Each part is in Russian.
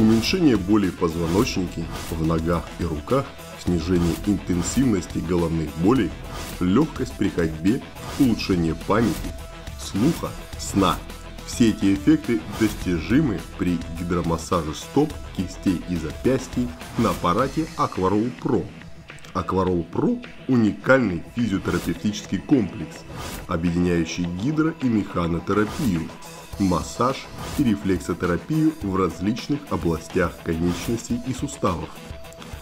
уменьшение боли в позвоночнике, в ногах и руках, снижение интенсивности головных болей, легкость при ходьбе, улучшение памяти, слуха, сна. Все эти эффекты достижимы при гидромассаже стоп, кистей и запястий на аппарате Aquarol Pro. Aquarol Pro – уникальный физиотерапевтический комплекс, объединяющий гидро- и механотерапию, массаж и рефлексотерапию в различных областях конечностей и суставов.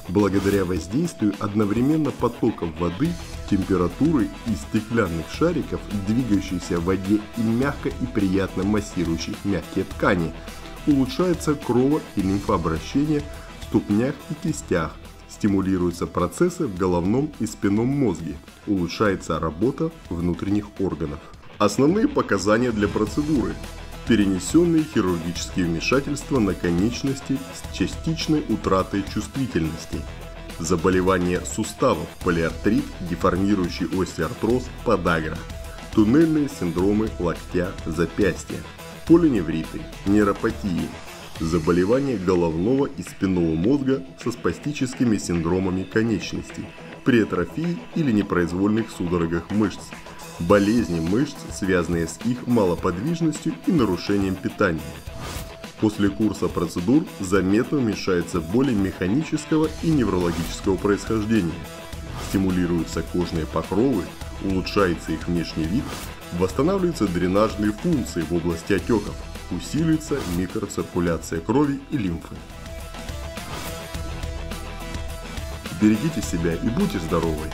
Благодаря воздействию одновременно потоков воды, температуры и стеклянных шариков, двигающихся в воде и мягко и приятно массирующих мягкие ткани, улучшается крово- и лимфообращение в ступнях и кистях, стимулируются процессы в головном и спинном мозге, улучшается работа внутренних органов. Основные показания для процедуры перенесенные хирургические вмешательства на конечности с частичной утратой чувствительности, заболевания суставов, полиартрит, деформирующий остеоартроз, подагра, туннельные синдромы локтя, запястья, полиневриты, нейропатии, заболевания головного и спинного мозга со спастическими синдромами конечностей, при атрофии или непроизвольных судорогах мышц, болезни мышц, связанные с их малоподвижностью и нарушением питания. После курса процедур заметно уменьшается боли механического и неврологического происхождения. Стимулируются кожные покровы, улучшается их внешний вид, восстанавливаются дренажные функции в области отеков, усиливается микроциркуляция крови и лимфы. Берегите себя и будьте здоровы!